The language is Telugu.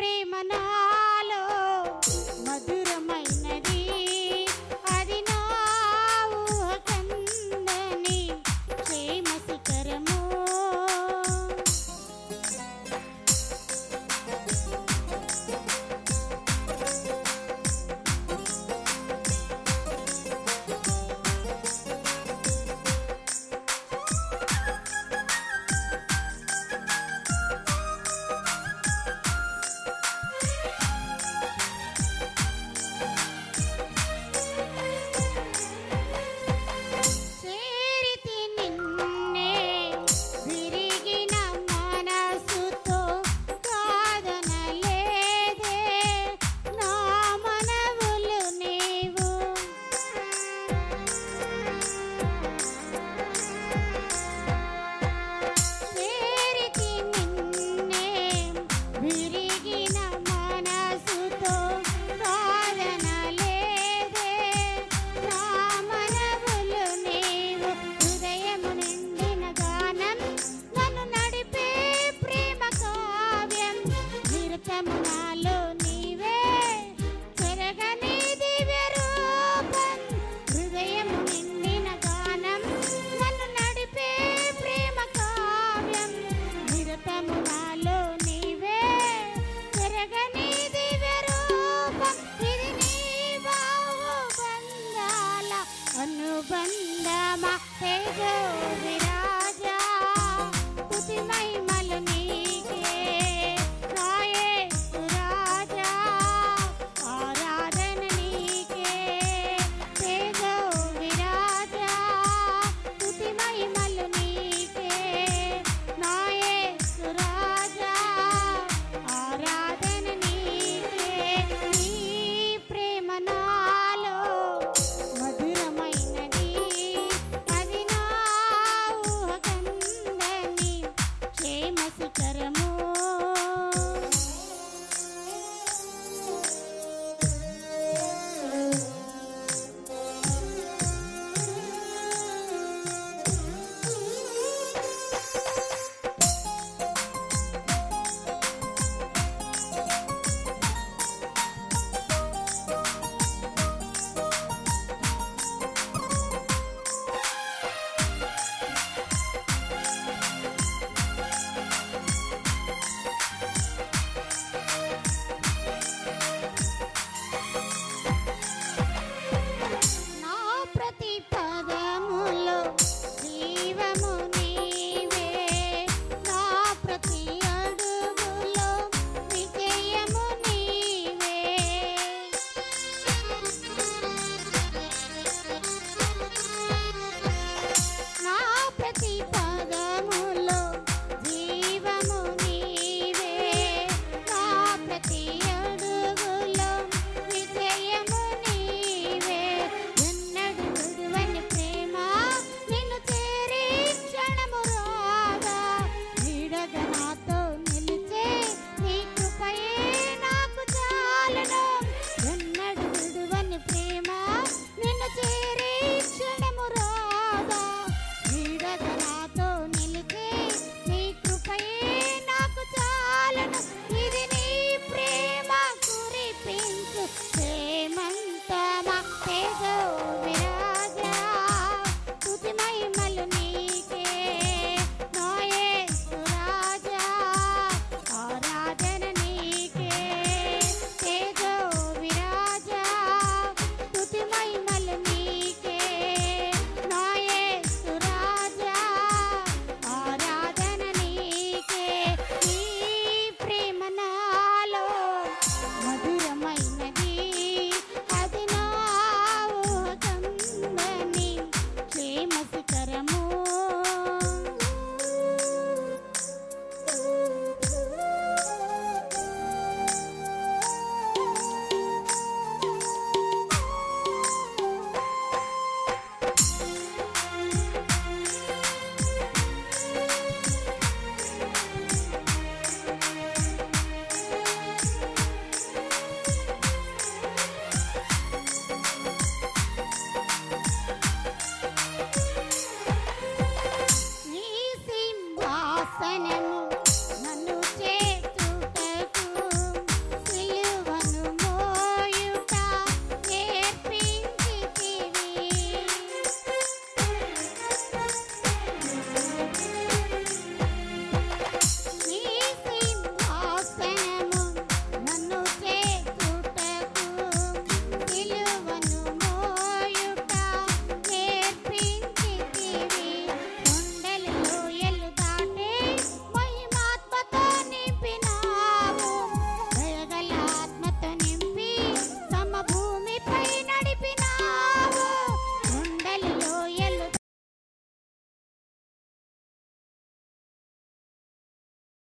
ప్రేమ నివాసము నాలో నీవే పెరగని దివ్య రూపం హృదయం నిండిన గానం నన్ను నడిపే ప్రేమ కావ్యం నిరతము నాలో నీవే పెరగని దివ్య రూపం ఇది నీ బాహుబంధాల అనుబంధమా? హే గో విరాజా పుతిమై మలుని